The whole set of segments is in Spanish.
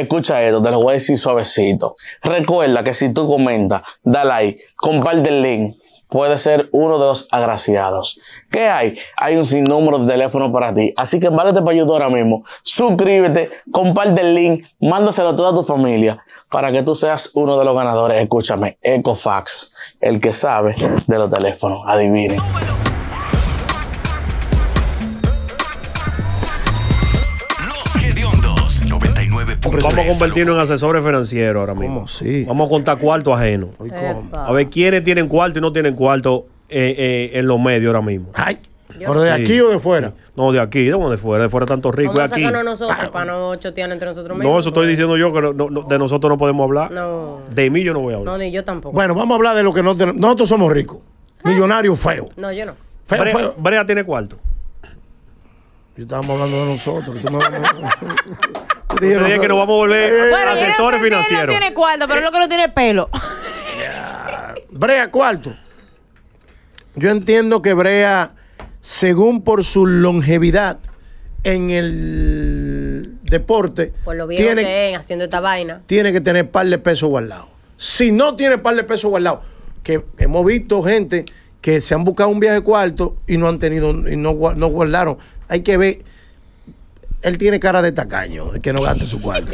escucha esto, te lo voy a decir suavecito. Recuerda que si tú comentas, da like, comparte el link, puedes ser uno de los agraciados. ¿Qué hay? Hay un sinnúmero de teléfono para ti. Así que válete para YouTube ahora mismo. Suscríbete, comparte el link, mándaselo a toda tu familia para que tú seas uno de los ganadores. Escúchame, Ecofax, el que sabe de los teléfonos. Adivinen. Vamos a convertirnos en asesores financieros ahora mismo. ¿Cómo sí? Vamos a contar cuarto ajeno. A ver quiénes tienen cuarto y no tienen cuarto eh, eh, en los medios ahora mismo. Ay, ¿pero de aquí o de fuera? No, de aquí, de donde fuera, de fuera tanto rico. Vamos de a aquí. sacarnos nosotros para no chotear entre nosotros mismos. No, eso estoy diciendo yo que no- no- no- de nosotros no podemos hablar. No. De mí yo no voy a hablar. No, ni yo tampoco. Bueno, vamos a hablar de lo que no tenemos. Nosotros somos ricos. Millonarios feos. No, yo no. Feo, Brea, feo. Brea tiene cuarto. Y estábamos hablando de nosotros. Tú me vas a- Te dije que nos vamos a volver Eh, Bueno, no asesores si él no financieros. tiene cuarto, pero es lo que no tiene pelo. Brea cuarto. Yo entiendo que Brea, según por su longevidad en el deporte, Por lo viejo tiene, que es haciendo esta vaina. tiene que tener par de pesos guardados. Si no tiene par de pesos guardados, que hemos visto gente que se han buscado un viaje cuarto y no han tenido, y no, no guardaron. Hay que ver. Él tiene cara de tacaño, de que no gaste su cuarto,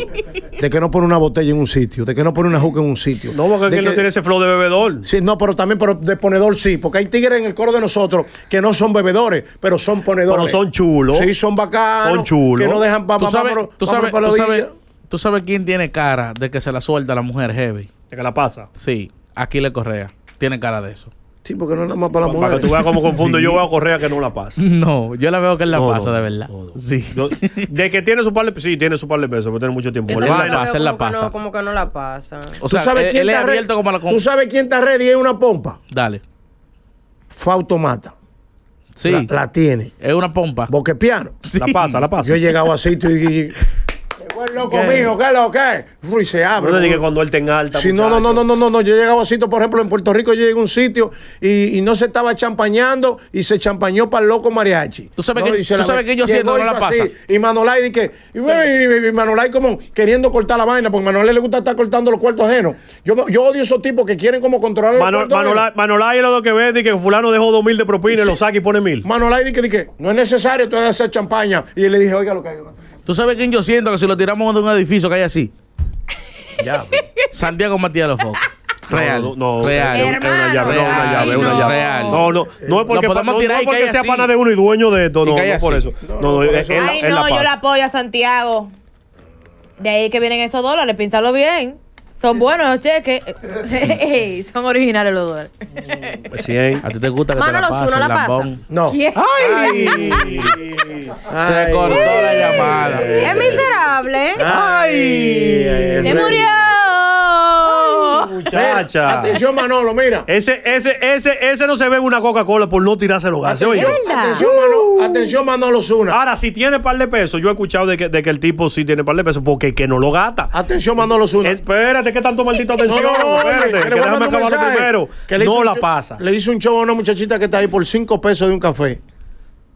de que no pone una botella en un sitio, de que no pone una juca en un sitio. No, porque es de que él no tiene ese flow de bebedor. Sí, no, pero también pero de ponedor sí, porque hay tigres en el coro de nosotros que no son bebedores, pero son ponedores. Pero son chulos. Sí, son bacanos. Son chulos. Que no dejan pa- ¿Tú pa- sabes, tú, sabes, tú, sabes, orilla. tú sabes quién tiene cara de que se la suelta a la mujer heavy? De que la pasa. Sí, Aquiles Correa. Tiene cara de eso. Sí, porque no es nada más para la Para mujer. que tú veas cómo confundo yo voy a Correa que no la pasa. No, yo la veo que él la No, pasa, no, de verdad. no, no. Sí. De que tiene su par de sí, tiene su par de pesos, pero tiene mucho tiempo. Él la pasa, él la pasa. No, como que no la pasa. O ¿Tú sea, sabes él, quién él es está abierto como la... ¿Tú sabes quién está ready en una pompa? Dale. Fue automata. Sí, La, la tiene. es una pompa. Boque piano. La pasa, la pasa. Yo he llegado a sitio y. y el loco ¿Qué? mío, ¿qué es lo que? Uy, se abre. No le digas cuando él en alta. Sí, no, no, no, no, no, no, no. Yo he llegado a sitio, por ejemplo, en Puerto Rico, yo llegué a un sitio y, y no se estaba champañando y se champañó para el loco mariachi. Tú sabes No, que- y tú la- sabes que yo siento, no la así, pasa. Y Manolay di que, y, y- y- y Manolay como queriendo cortar la vaina, porque a Manolay le gusta estar cortando los cuartos ajenos. Yo, yo odio esos tipos que quieren como controlar los Mano- cuartos ajenos. Manolay Manolay es lo que ve de que fulano dejó dos mil de propina y lo saca y pone mil. Manolay que, que no es necesario tú hacer champaña. Y le dije, oiga lo que hay. ¿Tú sabes quién yo siento que si lo tiramos de un edificio que hay así? Ya, Santiago Matías los Focos. Real. No, no, Real. Es una llave, no, una llave, es una llave. Real. No, no, no es porque, no, tirar no y porque sea pana de uno y dueño de esto, no, no por eso. No, No, no, no, por es- eso. es la- Ay, es la no, yo la apoyo a Santiago. De ahí que vienen esos dólares, piénsalo bien. Son buenos los cheques. Ey, Son originales los dólares. Pues 100. ¿A ti te gusta que te Manolo la pase Zuna el la pasa. lambón? No. ¿Quién? Ay. Se Ay. cortó la llamada. Es miserable. Ay. ¡Se murió! Muchacha. Atención, Manolo, mira. Ese, ese, ese, ese no se bebe una Coca-Cola por no tirarse los gases. Atención, atención, Manolo, atención, Manolo Zuna. Ahora, si tiene par de pesos, yo he escuchado de que, de que el tipo sí tiene par de pesos porque que no lo gasta. Atención, Manolo Zuna. Eh, Espérate, que tanto maldito atención. No, no, no, espérate, que déjame mensaje. primero. Que le hizo No la pasa. Le hizo un show a una muchachita que está ahí por cinco pesos de un café.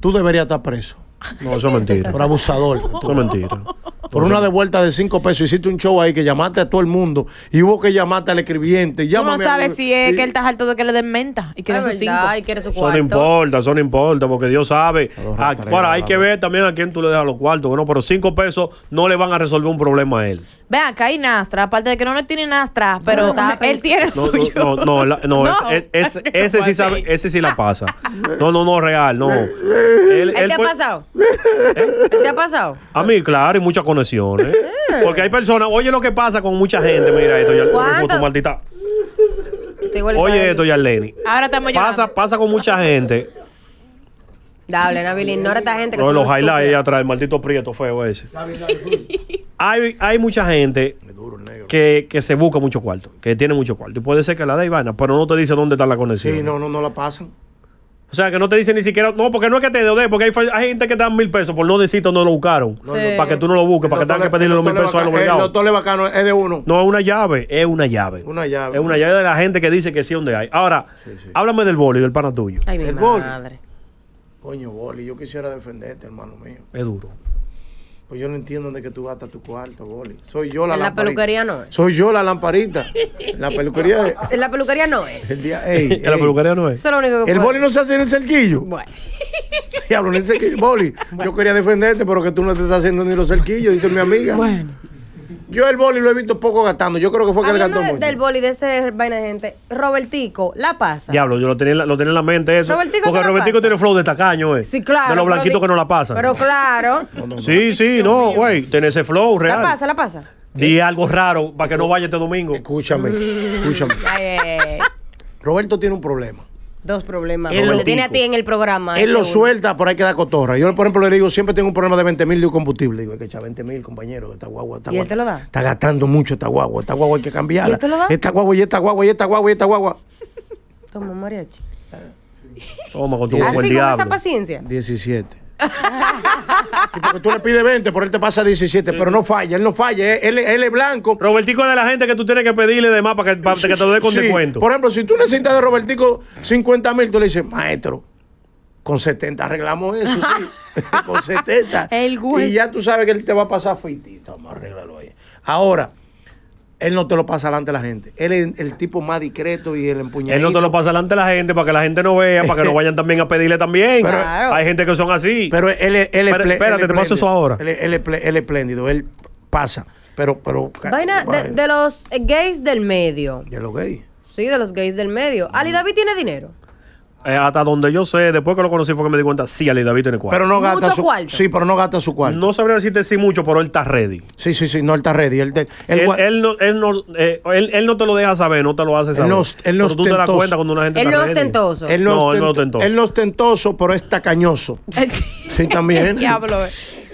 Tú deberías estar preso. No, eso es mentira. Por abusador. Eso es mentira. Por una devuelta de cinco pesos. Hiciste un show ahí que llamaste a todo el mundo. Y hubo que llamarte al escribiente. Tú no a- sabes si es y- que él está harto de que le den menta y quiere sus cinco. y quiere su Eso cuarto. no importa, eso no importa, porque Dios sabe. Ah, Ahora, hay que ver también a quién tú le dejas los cuartos. Bueno, pero cinco pesos no le van a resolver un problema a él. Vean, acá hay Nastra, aparte de que no, no tiene Nastra, pero él tiene No, suyo. no, no, no, la- no, No, es- es- es que ese sí sabe, ese sí la pasa. No, no, no, real, no. Él- ¿Él él te ha pasado? ¿Él te ha pasado? A mí, claro, y muchas conexiones. Porque hay personas, oye lo que pasa con mucha gente, mira esto, ya, tu maldita. Oye esto, Yarleni. Ahora estamos. Pasa, pasa con mucha gente. Dale, Nabil, ignora a esta gente que No, los highlights ahí estúpidos. atrás, el maldito prieto feo ese. hay, hay mucha gente que, que se busca mucho cuarto, que tiene mucho cuarto. Y puede ser que la dé y vaina, pero no te dice dónde está la conexión. Sí, no, no, no la pasan. O sea, que no te dice ni siquiera. No, porque no es que te dé, porque hay, hay gente que te dan mil pesos por no decir dónde lo buscaron. Sí. Para que tú no lo busques, para que tengas que pedirle los mil pesos a los El obligados. doctor le bacano es de uno. No, es una llave, es una llave. Una llave. Es una llave de la gente que dice que sí donde hay. Ahora, háblame del boli, del pana tuyo. Ay, mi El boli. madre. Coño, Boli, yo quisiera defenderte, hermano mío. Es duro. Pues yo no entiendo dónde que tú gastas tu cuarto, Boli. Soy yo la En la lamparita. peluquería no es. Soy yo la lamparita. En la peluquería es En la peluquería no es. el día. Ey, En la peluquería no es. Eso es lo único que El puedo- boli no se hace en el cerquillo. Bueno, Diablo, en el cerquillo. Boli, yo quería defenderte, pero que tú no te estás haciendo ni los cerquillos, dice mi amiga. Yo el boli lo he visto poco gastando. Yo creo que fue que él hablando gastó de- mucho. del boli de ese vaina de gente, Robertico, la pasa. Diablo, yo lo tenía, en la- lo tenía en la mente eso. Robertico, porque ¿qué le Robertico tiene flow de tacaño, eh. Sí, claro. De los blanquitos que no la pasan. Pero claro. Sí, sí, no, güey. Tiene ese flow real. La pasa, la pasa. Di algo raro para que no vaya este domingo. Escúchame, escúchame. Ay, ay, ay. Roberto tiene un problema. Dos problemas. Él Como lo te tiene a ti en el programa. Él lo uno. suelta, por ahí que da cotorra. Yo, por ejemplo, le digo, siempre tengo un problema de 20 mil de combustible. Digo, hay que echar 20 mil, compañero. Esta guagua, esta ¿Y él guagua. te lo da? Está gastando mucho esta guagua. Esta guagua hay que cambiarla. ¿Y él te lo da? Esta guagua y esta guagua y esta guagua y esta guagua. Toma, mariachi. Toma con tu Así con esa diablo. paciencia. 17. Y porque tú le pides 20, por él te pasa 17, pero no falla, él no falla, eh, él, él es blanco. Robertico es de la gente que tú tienes que pedirle de más para que, para que te lo dé con Sí. descuento. Por ejemplo, si tú necesitas de Robertico 50 mil, tú le dices, maestro, con 70 arreglamos eso, sí. con 70. El güey. Y ya tú sabes que él te va a pasar fitito, vamos a arreglarlo ahí. Ahora, él no te lo pasa delante de la gente. Él es el tipo más discreto y el empuñadito. Él no te lo pasa delante de la gente para que la gente no vea, para que no vayan también a pedirle también. Pero- Claro. Hay gente que son así. Pero él, es- él es espérate, él es te paso eso ahora. Él, es- él es ple- él es espléndido, él pasa. Pero, pero. Vaina de, de los gays del medio. De los gays. Sí, de los gays del medio. Ali David tiene dinero. Eh, hasta donde yo sé, después que lo conocí fue que me di cuenta, sí, Ali David tiene cuarto. Pero no Mucho gasta su cuarto. Sí, pero no gasta su cuarto. no sabría decirte sí mucho, pero él está ready. Sí, sí, sí, no, él está ready. Él, te- él Él, gua- él no, él, no, eh, él, él no te lo deja saber, no te lo hace saber. no es- él no pero tú te das ostentoso. cuenta cuando una gente Él está no es ready. ostentoso. él no, No, él no ostento- ostentoso. él no ostentoso, pero es tacañoso. sí, también. Diablo. eh.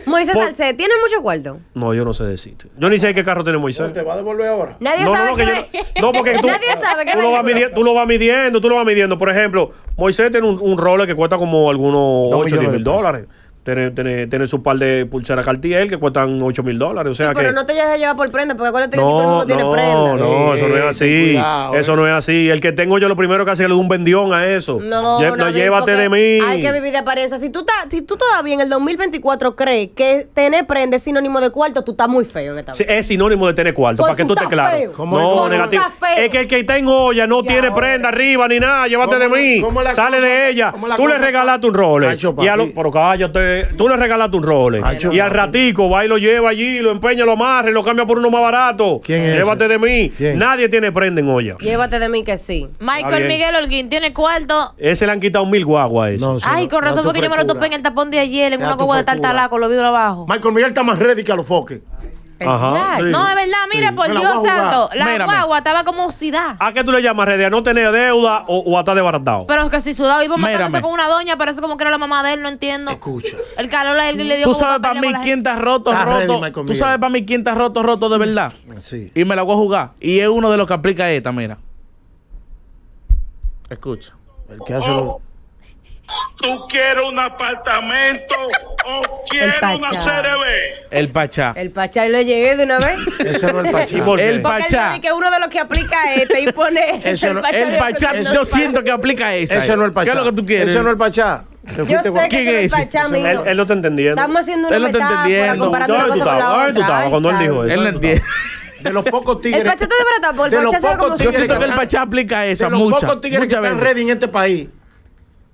Moisés Por- Salcedo, ¿tiene mucho cuarto? No, yo no sé decirte. Yo ni sé qué carro tiene Moisés. ¿No te va a devolver ahora? Nadie No, no, sabe no, que yo- no, porque tú, Nadie sabe qué tú lo, vas vehículo. midiendo, tú lo vas midiendo, tú lo vas midiendo. Por ejemplo, Moisés tiene un, un roller que cuesta como algunos Dos 8 millones de mil pesos. dólares. Tiene, tiene, tiene su par de pulseras Cartier que cuestan 8 mil dólares. O sea sí, pero que. no te dejes llevar por prenda, porque acuérdate que aquí todo el No, mundo tiene no, prenda. no, eso no es así. cuidado, eso eh. no es así. El que tengo yo lo primero que hace es le doy un bendión a eso. No, Lle- no, llévate de mí. Hay que vivir de apariencia. Si tú, estás- si tú todavía en el 2024 crees que tener prenda es sinónimo de cuarto, tú estás muy feo en esta Sí, vida. es sinónimo de tener cuarto, Pues para que tú estés claro. ¿Cómo no, es? negativo. Es que el que está en olla no tiene prenda arriba ni nada. Llévate de ¿Cómo mí. Sale de ella. Tú le regalaste un role. Pero cállate. Tú le regalaste un role. Hacho, y al ratico va y lo lleva allí, lo empeña, lo amarra y lo cambia por uno más barato. ¿Quién es Llévate ese? de mí. ¿Quién? Nadie tiene prenda en olla. Llévate de mí que sí. Michael bien. Miguel Holguín tiene cuarto. Ese le han quitado mil guaguas a ese. No, sí, Ay, no, con razón tu fue que yo me lo topé en el tapón de ayer en una guagua de tartalaco, los vidrios abajo. Michael Miguel está más ready que a los foques. Ajá. sí. No, es verdad, mira, Sí, por me la Dios voy a jugar. santo, la Mírame. guagua estaba como oxidada. ¿A qué tú le llamas, Redia? ¿No tener deuda o, o a estar desbaratado? Pero es que si sudado iba matándose con una doña, parece como que era la mamá de él, no entiendo. Escucha. El calor le, le dio Tú como sabes para mí pelear con la quién está roto, Está ready, roto. Michael Tú Miguel. sabes para mí quién está roto, roto de verdad. Sí. Y me la voy a jugar. Y es uno de los que aplica esta, mira. Escucha. El que hace ¿Tú quieres un apartamento o quieres una CRB? El Pachá. El Pachá y le llegué de una vez. Ese no es el Pachá. ¿Y por qué? El Porque él Pachá. sabe que uno de los que aplica este y pone Ese el no- Pachá. El y Pachá, no. yo siento que aplica esa. Ese no es el Pachá. ¿Qué es lo que tú quieres? Ese no es el Pachá. Te Yo fuiste sé con- que ¿Quién ese es es el ese? Pachá. Él, él no está entendiendo. Estamos haciendo una Él no está metáfora entendiendo. comparando ¿Dónde una tú cosa con la estabas? ¿Dónde tú estabas Ay, cuando él dijo santo. eso? Él no ¿Dónde tú entiende. De los pocos tigres. El Pachá está desbaratado, porque de el los Pachá se ve pocos como Yo tigres siento que el que- Pachá aplica esa de los muchas, pocos tigres que muchas están veces. ready en este país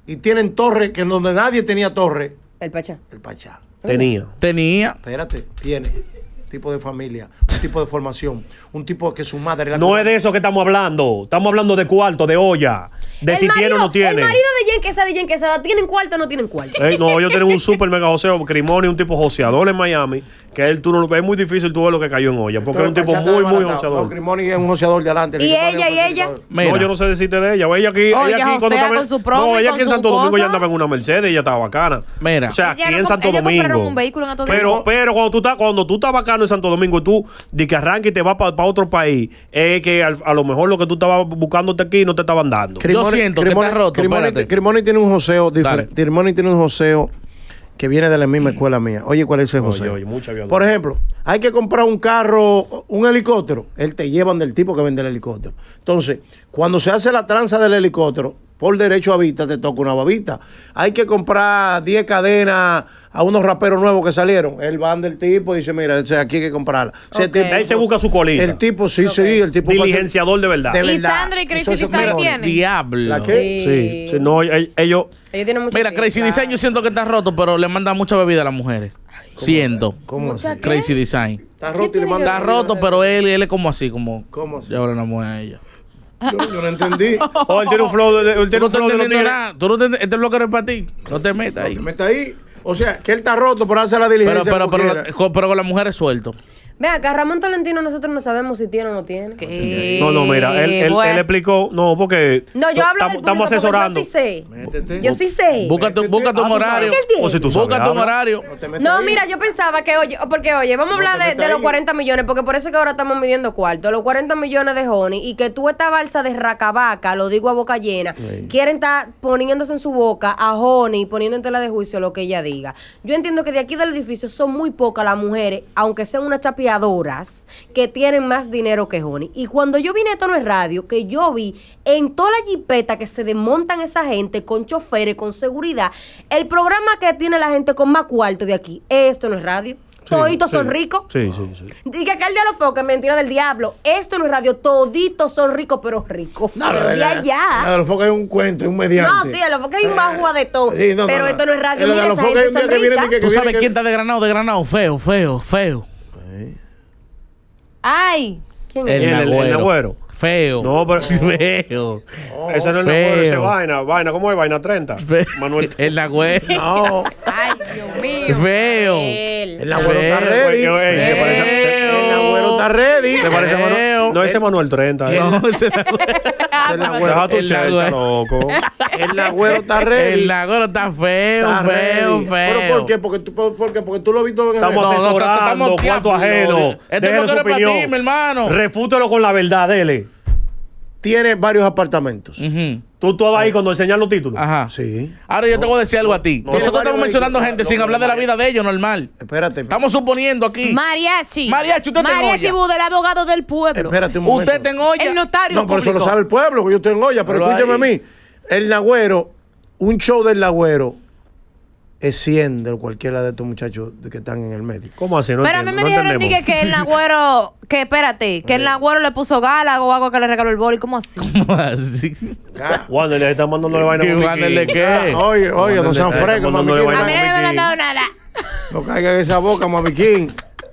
y tienen torres que donde nadie tenía torre, El Pachá. el Pachá. Tenía. Tenía. Espérate, tiene tipo de familia, un tipo de formación, un tipo que su madre la No es de eso que estamos hablando. Estamos hablando de cuarto, de olla. De El si tiene o no tiene. El marido de Jen Quesada y Jen Quesada, ¿tienen cuarto o no tienen cuarto? Eh, no, ellos tienen un super mega joseo, Crimoni, un tipo joseador en Miami, que él, tú no, lo- es muy difícil tú ver lo que cayó en olla, porque es un tipo muy, muy joseador. No, Crimoni es un joseador de adelante. ¿Y ella, y ella? Mira. No, yo no sé decirte de ella. O ella aquí, Oye, ella aquí cuando estaba, con su promo no, ella aquí en Santo Domingo ya andaba en una Mercedes, ella estaba bacana. Mira. O sea, aquí en Santo Domingo. pero, pero cuando tú estás, cuando tú estás en Santo Domingo y tú di que arranca y te vas para otro país, es que al- a, lo mejor lo que tú estabas buscándote aquí no te estaban dando. Yo siento que está roto, Crimoni, espérate. Crimoni tiene un joseo diferente. Crimoni tiene un joseo que viene de la misma escuela mía. Oye, ¿cuál es ese Oye, joseo? oye, violada. Por ejemplo, hay que comprar un carro, un helicóptero. Él te llevan del tipo que vende el helicóptero. Entonces, cuando se hace la tranza del helicóptero, por derecho a vista te toca una babita. Hay que comprar 10 cadenas a unos raperos nuevos que salieron. Él van del tipo y dice, mira, aquí hay que comprarla. Ese Ok. tipo- Ahí se busca su colita. el tipo, sí, sí, el tipo... Diligenciador de verdad. De ¿Y. Sandra y Crazy Design mejor. tienen? Diablo. ¿La qué? Sí, sí, no, ellos, tienen mucho Mira, Crazy. Design yo siento que está roto, pero le manda mucha bebida a las mujeres. Siento. ¿Cómo así? Crazy Design. Está roto y le manda... Está roto, pero él, él es como así, como... ¿Cómo así? Ya ahora enamoré a ella. Yo, yo no entendí. Oh, él tiene un flow de, él Tú tiene no un flow de tigres. nada. Tú no te- este bloque no es para ti. No te metas ahí. Te mete ahí. O sea, que él está roto por hacer la diligencia. Pero, pero, pero, pero con las mujeres suelto. Ve acá, Ramón Tolentino, nosotros no sabemos si tiene o no tiene. ¿Qué? No, no, mira, él, él- Bueno. él explicó, no, porque No, yo hablo estamos asesorando. Yo sí sé. Métete. Yo sí sé. Búscate, búscate un Ah, horario. O si tú sabes, Búscate un horario. No mira, yo pensaba que, oye, porque, oye, vamos a hablar de, los ahí. 40 millones, porque por eso es que ahora estamos midiendo cuarto. Los 40 millones de Honey y que tú esta balsa de racabaca, lo digo a boca llena, quieren estar poniéndose en su boca a Honey, poniendo en tela de juicio lo que ella diga. Yo entiendo que de aquí del edificio son muy pocas las mujeres, aunque sean unas que tienen más dinero que Honey. Y cuando yo vine a Esto no es radio, que yo vi en toda la jipeta que se desmontan esa gente con choferes, con seguridad, el programa que tiene la gente con más cuarto de aquí, esto no es radio. Toditos son ricos. Sí, sí, sí. Y que aquel día lo feo, que es mentira del diablo. Esto no es radio, toditos son ricos, pero ricos. No, la- de allá. la de los focos es un cuento, es un mediante. No, sí, a lo que hay un bajo de todo. Sí, no, no, pero no. esto no es radio. De Mira, los esa focos gente son ricas. ¿Tú sabes quién está de granado? De granado. Feo, feo, feo. Ay. ¿Quién El, es? El- el- el nagüero. nagüero. Feo. No, pero- Feo. Ese no es el Feo. nagüero, ese es vaina. Vaina, ¿cómo es? Vaina 30. Feo. Manuel. El nagüero. No, Ay, Dios mío. Feo. Él. el agüero está Feo, ready. güey, se parece a- se- El agüero está ready. ¿Te parece a Manuel? No, ese es Manuel 30. ¿eh? No, ese nagüero. El agüero, Deja tu El chelcha, nagüero. loco. el agüero está ready. El nagüero está feo, Está feo, ready. feo. ¿Pero por qué? Porque tú, por- porque, porque tú lo has visto en Estamos No, no, asesorando, estamos cuarto ajeno. Este su no es para ti, opinión. mi hermano. Refútelo con la verdad, dele. Tiene varios apartamentos. Tú estabas ahí cuando enseñan los títulos. Ajá. Sí. Ahora yo te voy a decir algo a ti. no. Nosotros estamos mencionando gente No, sin no, hablar de la no. vida de ellos, normal. Espérate. Estamos suponiendo aquí. Mariachi. Mariachi, usted te Mariachi engolla. Budel, el abogado del pueblo. Espérate un momento. Usted tengo olla. El notario No, por eso lo sabe el pueblo, que yo estoy en olla. Pero Pero escúchame ahí- a mí. El Nagüero, un show del Nagüero es 100 de cualquiera de estos muchachos de que están en el medio. ¿Cómo así? No Pero a mí entiendo, me no dijeron dije, que el nagüero, que espérate, que el nagüero le puso gala o algo que le regaló el boli, ¿cómo así? ¿Cómo así? Ah, Wander le está mandando vaina ¿Qué Wander le qué? ah, oye, oye, no sean mandando mami. A mí no me han mandado nada. No caiga en esa boca, mami King.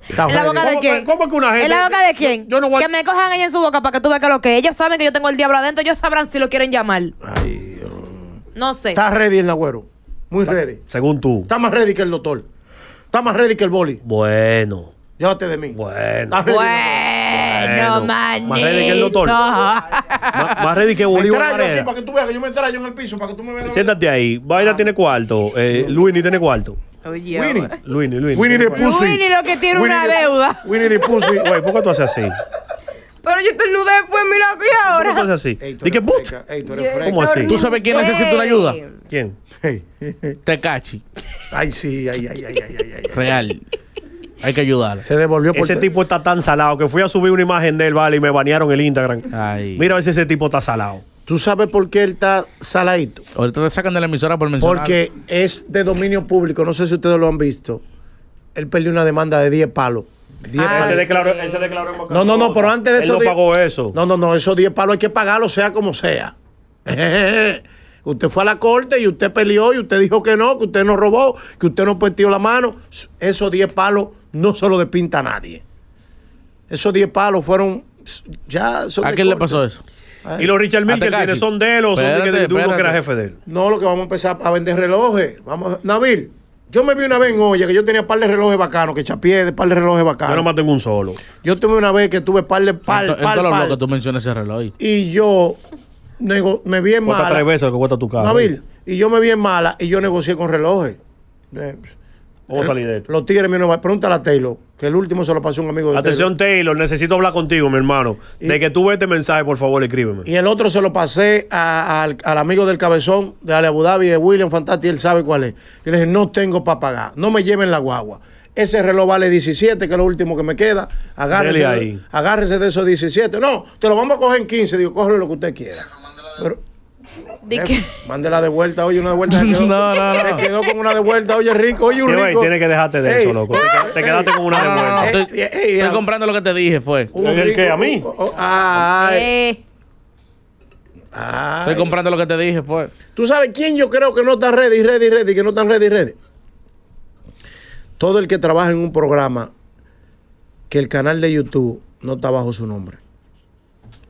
¿En la boca de ¿Cómo quién? cómo que una gente- ¿En la boca de quién? Yo no voy a- Que me cojan ella en su boca para que tú veas que lo que ellos saben que yo tengo el diablo adentro, ellos sabrán si lo quieren llamar. Ay, Dios. No sé. Está ready el Nagüero. Muy ready. Según tú. Está más ready que el doctor. Está más ready que el boli. Bueno. Llévate de mí. Bueno. Está ready. Bueno, Bueno, manito. más ready que el doctor. Más, más ready que Bolívar entraño aquí Marea. para que tú veas que yo me entraño en el piso, para que tú me veas. la Siéntate ahí. Vaina tiene cuarto. Eh, Luini tiene cuarto. Oye, Winnie. ahora. Luini, Luini. Winnie tiene cuarto. Pussy. Winnie lo que tiene Winnie una deuda. Winnie the Pussy. Güey, ¿por qué tú haces así? Pero yo estornudé después, mira aquí ¿Por qué tú ahora. haces así? Ey, tú Di que eres ¡put! fresca. Ey, tú eres fresca. ¿Cómo así? ¿Tú sabes quién necesita una ayuda? ¿Quién? Tecachi. Ay, sí, ay, ay, ay, ay, ay, ay. Real. Hay que ayudarle. Se devolvió por Ese tipo está tan salado que fui a subir una imagen de él, vale, y me banearon el Instagram. Ay. Mira a ver si ese tipo está salado. ¿Tú sabes por qué él está saladito? Ahorita te sacan de la emisora por mencionar. Porque es de dominio público. No sé si ustedes lo han visto. Él perdió una demanda de 10 palos. 10 Ah, Él se palos. declaró, él se declaró en No, no, no, pero antes de él eso. no di- pagó eso. No, no, no, esos 10 palos hay que pagarlo, sea como sea. usted fue a la corte y usted peleó y usted dijo que no, que usted no robó, que usted no partió la mano. Esos 10 palos no se lo despinta a nadie. Esos 10 palos fueron. Ya son ¿A de quién le pasó eso? Y los Richard Mille que tiene son de él o son de, que- de uno que era jefe de él. No, lo que vamos a empezar a vender relojes. Vamos, Nabil, yo me vi una vez en olla que yo tenía par de relojes bacanos, que chapié de par de relojes Yo bacanos. nomás tengo un solo. Yo tuve una vez que tuve par de par, en par, los par, bloques tú mencionas ese reloj. y yo nego- me vi en Cuesta mala. tres veces lo que cuesta tu carro. Nabil, y yo me vi en mala y yo negocié con relojes. Eh, ¿Cómo salí de esto? Los tigres míos, pregúntale a Taylor, que el último se lo pasó a un amigo de Atención, Taylor, necesito hablar contigo, mi hermano. De que tú ves este mensaje, por favor, escríbeme. Y el otro se lo pasé a- al, al amigo del cabezón de Ale Abu Dhabi, de William Fantasti, él sabe cuál es. Y le dije, no tengo para pagar, no me lleven la guagua. Ese reloj vale 17, que es lo último que me queda. Agárrese, de, ahí. agárrese de esos 17. No, te lo vamos a coger en 15. Digo, cógelo lo que usted quiera. Pero, ¿De Eh, qué? Mándela de vuelta, oye, una de vuelta. Se quedó, No, no, no. se quedó con una de vuelta, oye, rico, oye, un güey, rico. tienes que dejarte de Ey, eso, loco. Te, qued- te quedaste con una de estoy, Ey, ey, ey, estoy ah. comprando lo que te dije, fue. un ¿El rico, qué, a mí? oh, oh, ay, Eh, ay. Estoy comprando lo que te dije, fue. ¿Tú sabes quién yo creo que no está ready, ready, ready, que no están ready, ready? Todo el que trabaja en un programa que el canal de YouTube no está bajo su nombre.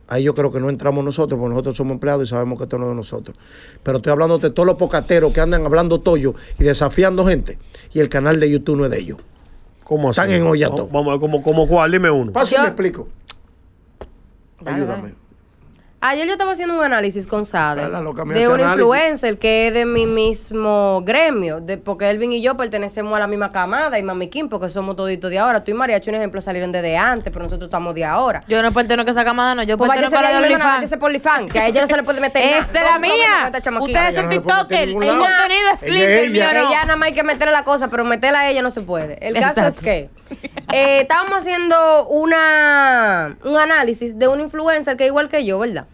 Ahí yo creo que no entramos nosotros, porque nosotros somos empleados y sabemos que esto no es de nosotros. Pero estoy hablando de todos los pocateros que andan hablando toyo y desafiando gente. Y el canal de YouTube no es de ellos. ¿Cómo así? Están en olla Vamos- todo. Vamos, como, como cuál, dime uno. Paso y me explico. Ayúdame. Ayer yo estaba haciendo un análisis con Sade me de un análisis. influencer que es de mi mismo gremio, de, porque Elvin y yo pertenecemos a la misma camada y Mami Kim, porque somos toditos de ahora. Tú y Mariachi, un ejemplo, salieron desde antes, pero nosotros estamos de ahora. yo no pertenezco a esa camada, no. Yo Pues pertenezco a la de por OnlyFans, que a ella no se le puede meter nada. Esa es la mía. Ustedes son ningún El contenido es el mío ella. no. Ella nada más hay que meterle la cosa, pero meterla a ella no se puede. El caso es que eh, estábamos haciendo una, un análisis de un influencer que es igual que yo, ¿verdad?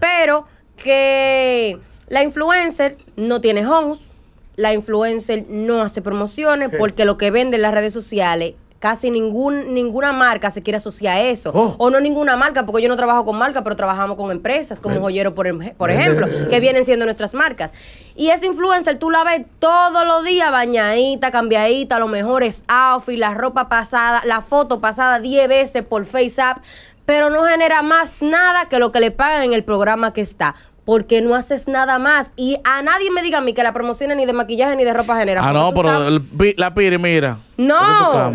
Pero que la influencer no tiene host, la influencer no hace promociones porque lo que vende en las redes sociales casi ningún, ninguna marca se quiere asociar a eso. Oh. O no ninguna marca, porque yo no trabajo con marca, pero trabajamos con empresas como Joyero, por, em- por ejemplo, que vienen siendo nuestras marcas. Y esa influencer tú la ves todos los días bañadita, cambiadita, los mejores outfits, la ropa pasada, la foto pasada 10 veces por FaceApp, pero no genera más nada que lo que le pagan en el programa que está. Porque no haces nada más. Y a nadie me diga a mí que la promoción ni de maquillaje ni de ropa genera. Ah, no, pero el la piri, mira. No,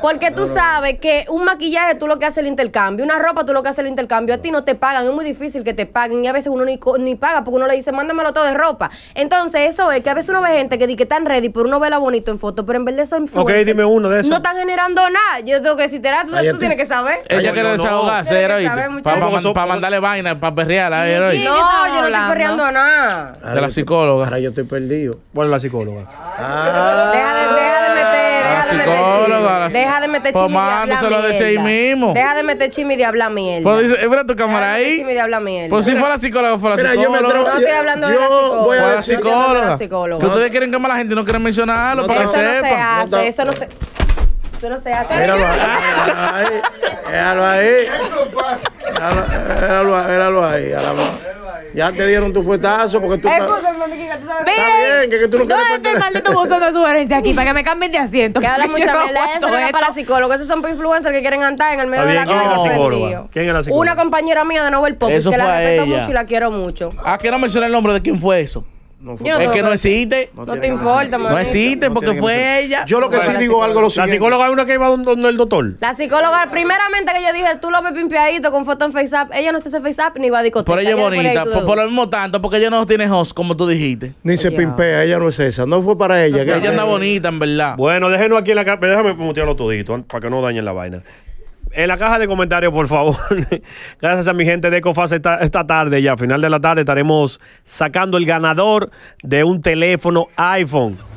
porque tú sabes que un maquillaje tú lo que haces el intercambio, una ropa tú lo que haces el intercambio, a ti no te pagan, es muy difícil que te paguen y a veces uno ni, ni paga porque uno le dice, mándamelo todo de ropa. Entonces eso es que a veces uno ve gente que dice que están ready, pero uno ve la bonito en foto, pero en vez de eso influencers dime uno de esos. No están generando nada. Yo tengo que si te da, tú, tienes que saber. Ella quiere desahogarse, saber, Para mandarle vaina, para perrearla, ¿eh, ¿Y oíste? quién? No, yo no estoy corriendo nada. De la psicóloga. Ahora yo estoy perdido. ¿Cuál es la psicóloga? Ah. Deja La deja de meter psicóloga, chisme. Deja de meter chisme y de hablar mándeselo de ese ahí mierda. mismo. Deja de meter chisme y de hablar mierda. Pues dice, mira tu cámara Deja de meter ahí. chisme y de hablar mierda. Pues si fuera psicóloga, fuera Mira, yo me psicóloga. atrevo- No estoy hablando de la Yo psicóloga. voy a Fuera No estoy hablando de la psicóloga. ustedes quieren quemar a la gente y no quieren mencionarlo No, para que Eso no se hace, eso no se... Eso no se hace. Míralo ahí. Míralo ahí. Míralo- Míralo ahí. Míralo ahí. a la- Ya te dieron tu fuetazo porque tú. Escúchame, mamiquita, tú sabes... Está bien, que, que tú no quieres ¿Dónde está maldito buzón de sugerencia aquí para que me cambien de asiento? Que habla mucha mierda. Eso para psicólogos. Esos son para influencers que quieren andar en el medio de la bien, ¿quién es la calle. ¿Quién es la psicóloga? Una compañera mía de Nobel Pop, Eso que fue la a respeto ella. mucho y la quiero mucho. ¿A qué no menciona el nombre de quién fue eso? No, fue Yo no Es que no existe. No te importa, No existe No porque fue ella. Yo lo que sí la digo algo lo La siguiente. psicóloga es una que iba donde el doctor. La psicóloga, primeramente que yo dije, tú lo ves pimpeadito con foto en FaceApp. Ella no se hace FaceApp ni va a discoteca. Por ella es bonita. Por, por lo mismo tanto, porque ella no tiene host, como tú dijiste. Ni se pimpea, ella no es esa. No fue para ella. que- Ella anda bonita, en verdad. Bueno, déjenos aquí en la. Déjame mutearlo todito para que no dañen la vaina. En la caja de comentarios, por favor. Gracias a mi gente de Ecofaz esta, esta tarde ya. A final de la tarde estaremos sacando el ganador de un teléfono iPhone.